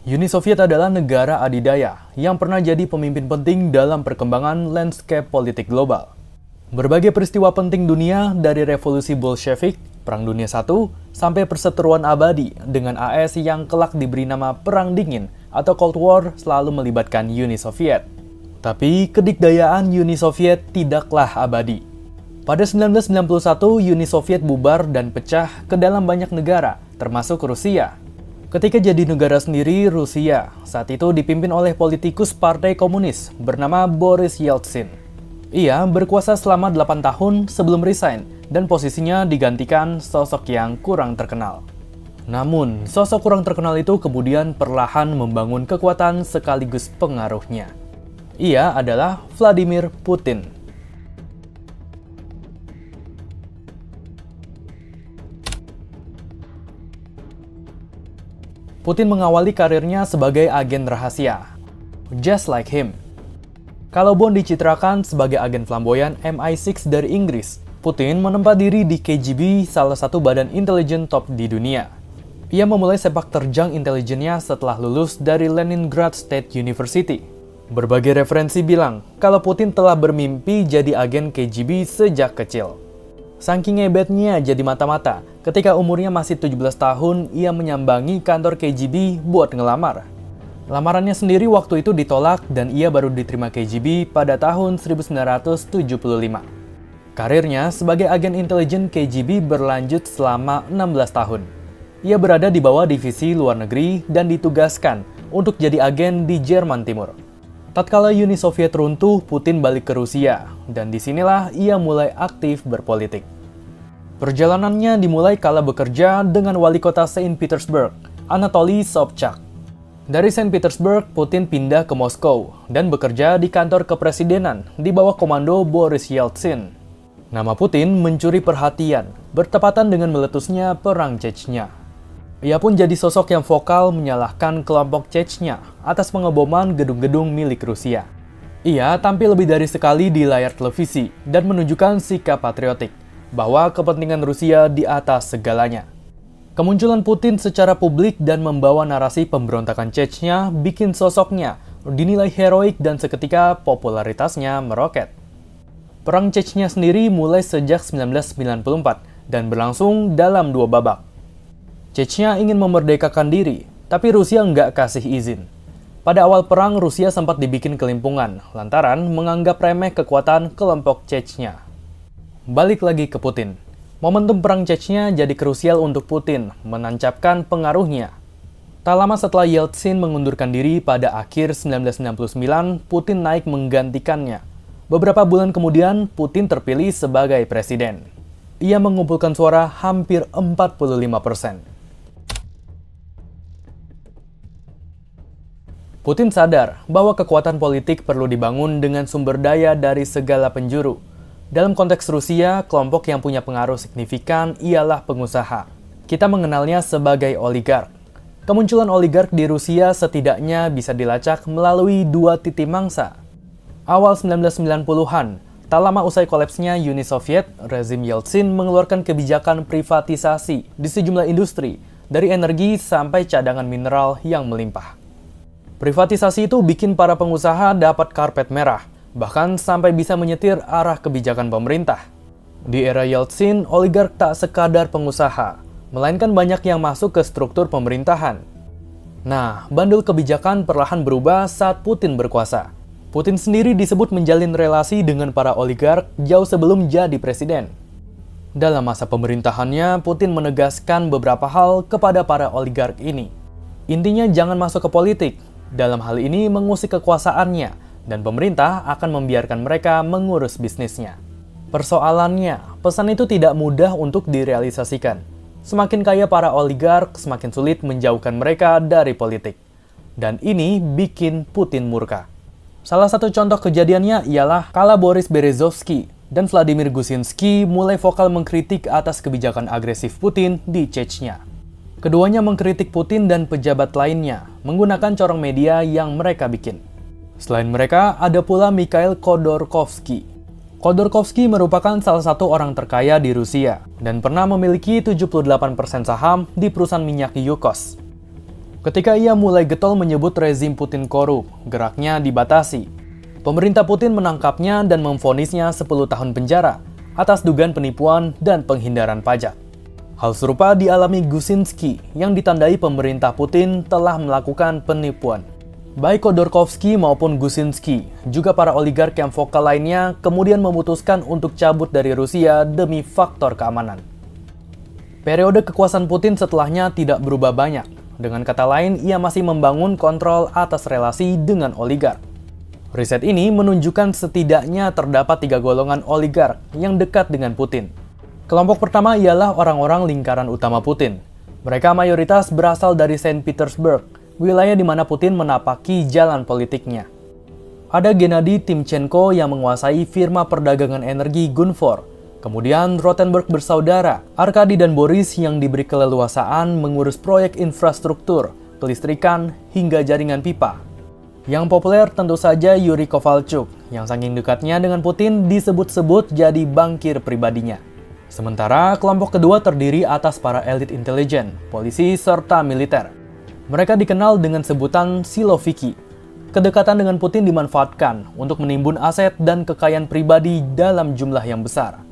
Uni Soviet adalah negara adidaya yang pernah jadi pemimpin penting dalam perkembangan landscape politik global. Berbagai peristiwa penting dunia dari revolusi Bolshevik, Perang Dunia I, sampai perseteruan abadi dengan AS yang kelak diberi nama Perang Dingin atau Cold War selalu melibatkan Uni Soviet. Tapi kedikdayaan Uni Soviet tidaklah abadi. Pada 1991, Uni Soviet bubar dan pecah ke dalam banyak negara, termasuk Rusia. Ketika jadi negara sendiri, Rusia saat itu dipimpin oleh politikus Partai Komunis bernama Boris Yeltsin. Ia berkuasa selama 8 tahun sebelum resign dan posisinya digantikan sosok yang kurang terkenal. Namun, sosok kurang terkenal itu kemudian perlahan membangun kekuatan sekaligus pengaruhnya. Ia adalah Vladimir Putin. Putin mengawali karirnya sebagai agen rahasia. Just like him. Kalau Bond dicitrakan sebagai agen flamboyan MI6 dari Inggris, Putin menempat diri di KGB, salah satu badan intelijen top di dunia. Ia memulai sepak terjang intelijennya setelah lulus dari Leningrad State University. Berbagai referensi bilang kalau Putin telah bermimpi jadi agen KGB sejak kecil. Saking hebetnya jadi mata-mata, ketika umurnya masih 17 tahun, ia menyambangi kantor KGB buat ngelamar. Lamarannya sendiri waktu itu ditolak dan ia baru diterima KGB pada tahun 1975. Karirnya sebagai agen intelijen KGB berlanjut selama 16 tahun. Ia berada di bawah divisi luar negeri dan ditugaskan untuk jadi agen di Jerman Timur. Tatkala Uni Soviet runtuh, Putin balik ke Rusia, dan di sinilah ia mulai aktif berpolitik. Perjalanannya dimulai kala bekerja dengan wali kota Saint Petersburg, Anatoly Sobchak. Dari Saint Petersburg, Putin pindah ke Moskow dan bekerja di kantor kepresidenan di bawah komando Boris Yeltsin. Nama Putin mencuri perhatian, bertepatan dengan meletusnya Perang Chechnya. Ia pun jadi sosok yang vokal menyalahkan kelompok Chechnya atas pengeboman gedung-gedung milik Rusia. Ia tampil lebih dari sekali di layar televisi dan menunjukkan sikap patriotik bahwa kepentingan Rusia di atas segalanya. Kemunculan Putin secara publik dan membawa narasi pemberontakan Chechnya bikin sosoknya dinilai heroik dan seketika popularitasnya meroket. Perang Chechnya sendiri mulai sejak 1994 dan berlangsung dalam dua babak. Chechnya ingin memerdekakan diri, tapi Rusia nggak kasih izin. Pada awal perang, Rusia sempat dibikin kelimpungan lantaran menganggap remeh kekuatan kelompok Chechnya. Balik lagi ke Putin. Momentum perang Chechnya jadi krusial untuk Putin menancapkan pengaruhnya. Tak lama setelah Yeltsin mengundurkan diri pada akhir 1999, Putin naik menggantikannya. Beberapa bulan kemudian, Putin terpilih sebagai presiden. Ia mengumpulkan suara hampir 45 persen. Putin sadar bahwa kekuatan politik perlu dibangun dengan sumber daya dari segala penjuru. Dalam konteks Rusia, kelompok yang punya pengaruh signifikan ialah pengusaha. Kita mengenalnya sebagai oligark. Kemunculan oligark di Rusia setidaknya bisa dilacak melalui dua titik mangsa. Awal 1990-an, tak lama usai kolapsnya Uni Soviet, rezim Yeltsin mengeluarkan kebijakan privatisasi di sejumlah industri, dari energi sampai cadangan mineral yang melimpah. Privatisasi itu bikin para pengusaha dapat karpet merah, bahkan sampai bisa menyetir arah kebijakan pemerintah. Di era Yeltsin, oligark tak sekadar pengusaha, melainkan banyak yang masuk ke struktur pemerintahan. Nah, bandul kebijakan perlahan berubah saat Putin berkuasa. Putin sendiri disebut menjalin relasi dengan para oligark jauh sebelum jadi presiden. Dalam masa pemerintahannya, Putin menegaskan beberapa hal kepada para oligark ini. Intinya jangan masuk ke politik, dalam hal ini mengusik kekuasaannya, dan pemerintah akan membiarkan mereka mengurus bisnisnya. Persoalannya, pesan itu tidak mudah untuk direalisasikan. Semakin kaya para oligark, semakin sulit menjauhkan mereka dari politik. Dan ini bikin Putin murka. Salah satu contoh kejadiannya ialah kala Boris Berezovsky dan Vladimir Gusinsky mulai vokal mengkritik atas kebijakan agresif Putin di Chechnya. Keduanya mengkritik Putin dan pejabat lainnya menggunakan corong media yang mereka bikin. Selain mereka, ada pula Mikhail Khodorkovsky. Khodorkovsky merupakan salah satu orang terkaya di Rusia dan pernah memiliki 78% saham di perusahaan minyak Yukos. Ketika ia mulai getol menyebut rezim Putin korup, geraknya dibatasi. Pemerintah Putin menangkapnya dan memfonisnya 10 tahun penjara atas dugaan penipuan dan penghindaran pajak. Hal serupa dialami Gusinski yang ditandai pemerintah Putin telah melakukan penipuan. Baik Khodorkovsky maupun Gusinski, juga para oligark yang vokal lainnya kemudian memutuskan untuk cabut dari Rusia demi faktor keamanan. Periode kekuasaan Putin setelahnya tidak berubah banyak, dengan kata lain, ia masih membangun kontrol atas relasi dengan oligark. Riset ini menunjukkan setidaknya terdapat tiga golongan oligark yang dekat dengan Putin. Kelompok pertama ialah orang-orang lingkaran utama Putin. Mereka mayoritas berasal dari Saint Petersburg, wilayah di mana Putin menapaki jalan politiknya. Ada Gennady Timchenko yang menguasai firma perdagangan energi Gunvor, Kemudian Rothenberg bersaudara, Arkady dan Boris yang diberi keleluasaan mengurus proyek infrastruktur, kelistrikan, hingga jaringan pipa. Yang populer tentu saja Yuri Kovalchuk, yang saking dekatnya dengan Putin disebut-sebut jadi bankir pribadinya. Sementara kelompok kedua terdiri atas para elit intelijen, polisi, serta militer. Mereka dikenal dengan sebutan Siloviki. Kedekatan dengan Putin dimanfaatkan untuk menimbun aset dan kekayaan pribadi dalam jumlah yang besar.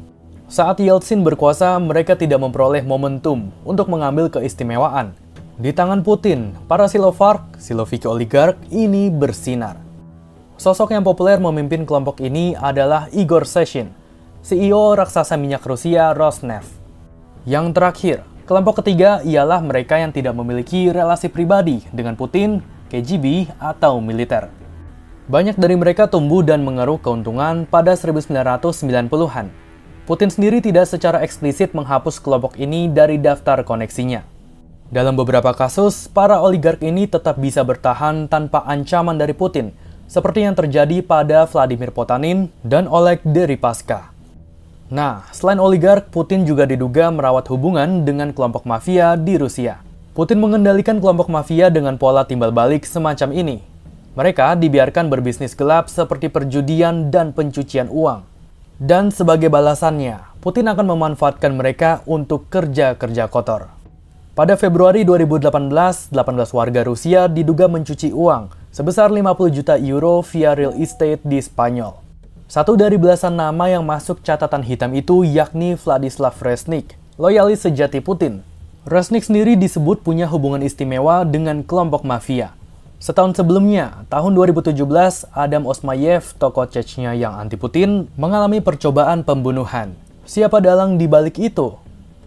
Saat Yeltsin berkuasa, mereka tidak memperoleh momentum untuk mengambil keistimewaan. Di tangan Putin, para Silovark, Siloviki oligark ini bersinar. Sosok yang populer memimpin kelompok ini adalah Igor Sechin, CEO raksasa minyak Rusia Rosneft. Yang terakhir, kelompok ketiga ialah mereka yang tidak memiliki relasi pribadi dengan Putin, KGB, atau militer. Banyak dari mereka tumbuh dan mengeruh keuntungan pada 1990-an Putin sendiri tidak secara eksplisit menghapus kelompok ini dari daftar koneksinya. Dalam beberapa kasus, para oligark ini tetap bisa bertahan tanpa ancaman dari Putin, seperti yang terjadi pada Vladimir Potanin dan Oleg Deripaska. Nah, selain oligark, Putin juga diduga merawat hubungan dengan kelompok mafia di Rusia. Putin mengendalikan kelompok mafia dengan pola timbal balik semacam ini. Mereka dibiarkan berbisnis gelap seperti perjudian dan pencucian uang. Dan sebagai balasannya, Putin akan memanfaatkan mereka untuk kerja-kerja kotor. Pada Februari 2018, 18 warga Rusia diduga mencuci uang sebesar 50 juta euro via real estate di Spanyol. Satu dari belasan nama yang masuk catatan hitam itu yakni Vladislav Resnik, loyalis sejati Putin. Resnik sendiri disebut punya hubungan istimewa dengan kelompok mafia. Setahun sebelumnya, tahun 2017, Adam Osmayev, tokoh Chechnya yang anti-Putin, mengalami percobaan pembunuhan. Siapa dalang di balik itu?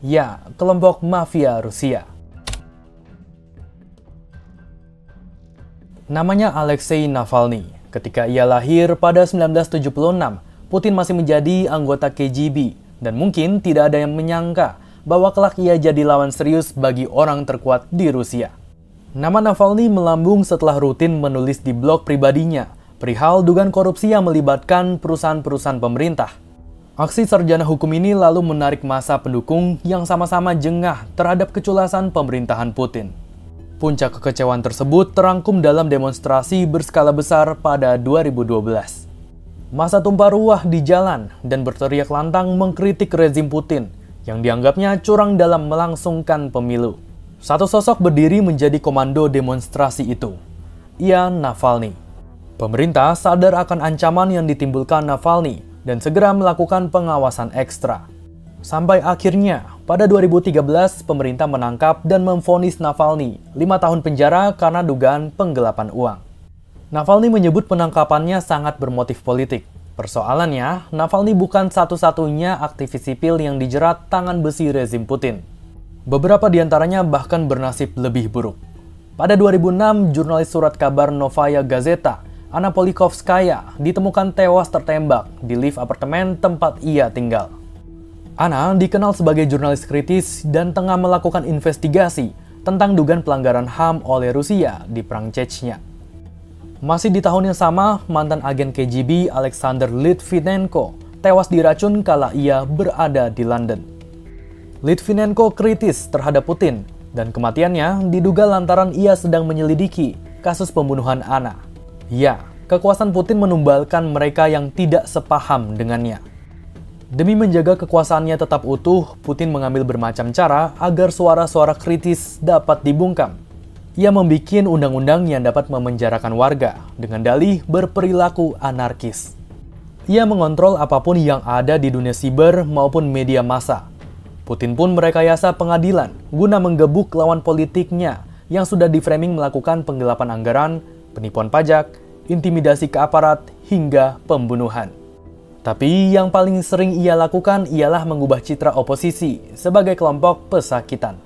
Ya, kelompok mafia Rusia. Namanya Alexei Navalny. Ketika ia lahir pada 1976, Putin masih menjadi anggota KGB dan mungkin tidak ada yang menyangka bahwa kelak ia jadi lawan serius bagi orang terkuat di Rusia. Nama Navalny melambung setelah rutin menulis di blog pribadinya perihal dugaan korupsi yang melibatkan perusahaan-perusahaan pemerintah. Aksi sarjana hukum ini lalu menarik masa pendukung yang sama-sama jengah terhadap keculasan pemerintahan Putin. Puncak kekecewaan tersebut terangkum dalam demonstrasi berskala besar pada 2012. Masa tumpah ruah di jalan dan berteriak lantang mengkritik rezim Putin yang dianggapnya curang dalam melangsungkan pemilu. Satu sosok berdiri menjadi komando demonstrasi itu. Ia Navalny. Pemerintah sadar akan ancaman yang ditimbulkan Navalny dan segera melakukan pengawasan ekstra. Sampai akhirnya, pada 2013, pemerintah menangkap dan memfonis Navalny 5 tahun penjara karena dugaan penggelapan uang. Navalny menyebut penangkapannya sangat bermotif politik. Persoalannya, Navalny bukan satu-satunya aktivis sipil yang dijerat tangan besi rezim Putin. Beberapa di antaranya bahkan bernasib lebih buruk. Pada 2006, jurnalis surat kabar Novaya Gazeta, Anna Polikovskaya, ditemukan tewas tertembak di lift apartemen tempat ia tinggal. Anna dikenal sebagai jurnalis kritis dan tengah melakukan investigasi tentang dugaan pelanggaran HAM oleh Rusia di Perang Chechnya. Masih di tahun yang sama, mantan agen KGB Alexander Litvinenko tewas diracun kala ia berada di London. Litvinenko kritis terhadap Putin, dan kematiannya diduga lantaran ia sedang menyelidiki kasus pembunuhan Ana. Ya, kekuasaan Putin menumbalkan mereka yang tidak sepaham dengannya. Demi menjaga kekuasaannya tetap utuh, Putin mengambil bermacam cara agar suara-suara kritis dapat dibungkam. Ia membuat undang-undang yang dapat memenjarakan warga dengan dalih berperilaku anarkis. Ia mengontrol apa pun yang ada di dunia siber maupun media massa. Putin pun merekayasa pengadilan guna menggebuk lawan politiknya yang sudah diframing melakukan penggelapan anggaran, penipuan pajak, intimidasi ke aparat, hingga pembunuhan. Tapi yang paling sering ia lakukan ialah mengubah citra oposisi sebagai kelompok pesakitan.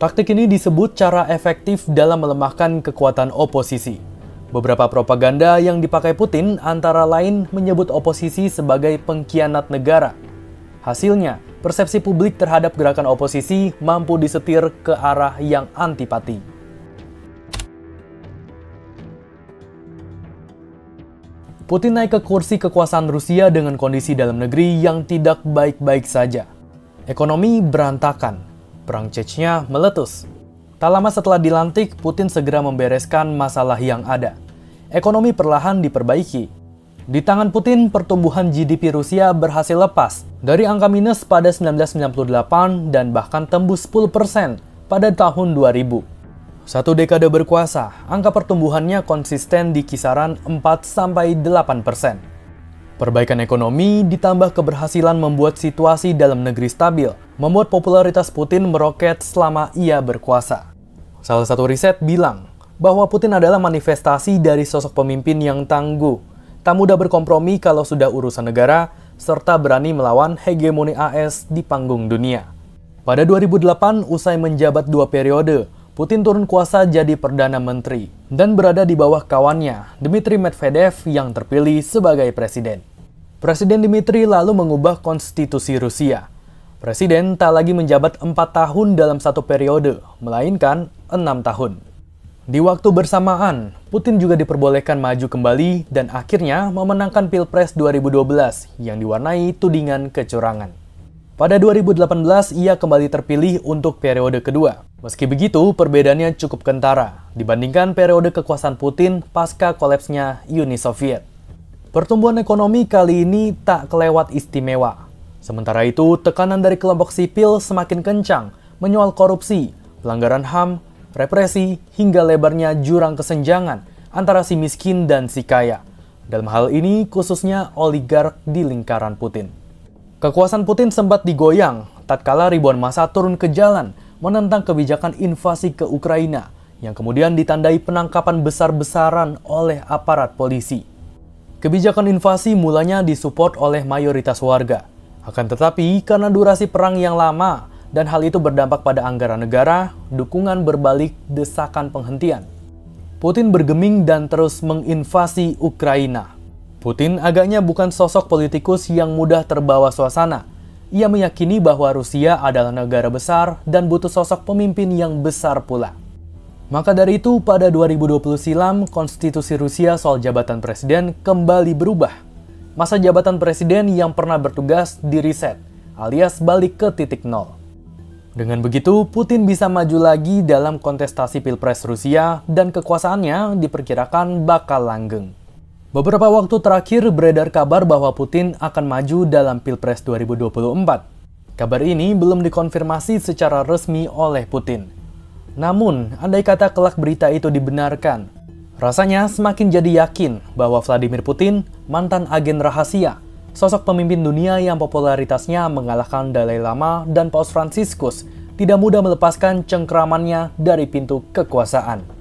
Taktik ini disebut cara efektif dalam melemahkan kekuatan oposisi. Beberapa propaganda yang dipakai Putin antara lain menyebut oposisi sebagai pengkhianat negara. Hasilnya, persepsi publik terhadap gerakan oposisi mampu disetir ke arah yang antipati. Putin naik ke kursi kekuasaan Rusia dengan kondisi dalam negeri yang tidak baik-baik saja. Ekonomi berantakan, Perang Chechnya meletus. Tak lama setelah dilantik, Putin segera membereskan masalah yang ada. Ekonomi perlahan diperbaiki. Di tangan Putin, pertumbuhan GDP Rusia berhasil lepas dari angka minus pada 1998 dan bahkan tembus 10% pada tahun 2000. Satu dekade berkuasa, angka pertumbuhannya konsisten di kisaran 4-8%. Perbaikan ekonomi ditambah keberhasilan membuat situasi dalam negeri stabil, membuat popularitas Putin meroket selama ia berkuasa. Salah satu riset bilang bahwa Putin adalah manifestasi dari sosok pemimpin yang tangguh, tak mudah berkompromi kalau sudah urusan negara, serta berani melawan hegemoni AS di panggung dunia. Pada 2008, usai menjabat dua periode, Putin turun kuasa jadi Perdana Menteri dan berada di bawah kawannya, Dmitry Medvedev yang terpilih sebagai presiden. Presiden Dmitry lalu mengubah konstitusi Rusia. Presiden tak lagi menjabat empat tahun dalam satu periode, melainkan enam tahun. Di waktu bersamaan, Putin juga diperbolehkan maju kembali dan akhirnya memenangkan Pilpres 2012 yang diwarnai tudingan kecurangan. Pada 2018, ia kembali terpilih untuk periode kedua. Meski begitu, perbedaannya cukup kentara dibandingkan periode kekuasaan Putin pasca kolapsnya Uni Soviet. Pertumbuhan ekonomi kali ini tak kelewat istimewa. Sementara itu, tekanan dari kelompok sipil semakin kencang menyoal korupsi, pelanggaran HAM, represi, hingga lebarnya jurang kesenjangan antara si miskin dan si kaya. Dalam hal ini, khususnya oligark di lingkaran Putin. Kekuasaan Putin sempat digoyang tatkala ribuan masa turun ke jalan menentang kebijakan invasi ke Ukraina yang kemudian ditandai penangkapan besar-besaran oleh aparat polisi. Kebijakan invasi mulanya disupport oleh mayoritas warga. Akan tetapi, karena durasi perang yang lama dan hal itu berdampak pada anggaran negara, dukungan berbalik desakan penghentian. Putin bergeming dan terus menginvasi Ukraina. Putin agaknya bukan sosok politikus yang mudah terbawa suasana, ia meyakini bahwa Rusia adalah negara besar dan butuh sosok pemimpin yang besar pula. Maka dari itu, pada 2020 silam, konstitusi Rusia soal jabatan presiden kembali berubah. Masa jabatan presiden yang pernah bertugas di reset, alias balik ke titik nol. Dengan begitu, Putin bisa maju lagi dalam kontestasi pilpres Rusia dan kekuasaannya diperkirakan bakal langgeng. Beberapa waktu terakhir beredar kabar bahwa Putin akan maju dalam Pilpres 2024. Kabar ini belum dikonfirmasi secara resmi oleh Putin. Namun, andai kata kelak berita itu dibenarkan, rasanya semakin jadi yakin bahwa Vladimir Putin mantan agen rahasia, sosok pemimpin dunia yang popularitasnya mengalahkan Dalai Lama dan Paus Franciscus, tidak mudah melepaskan cengkramannya dari pintu kekuasaan.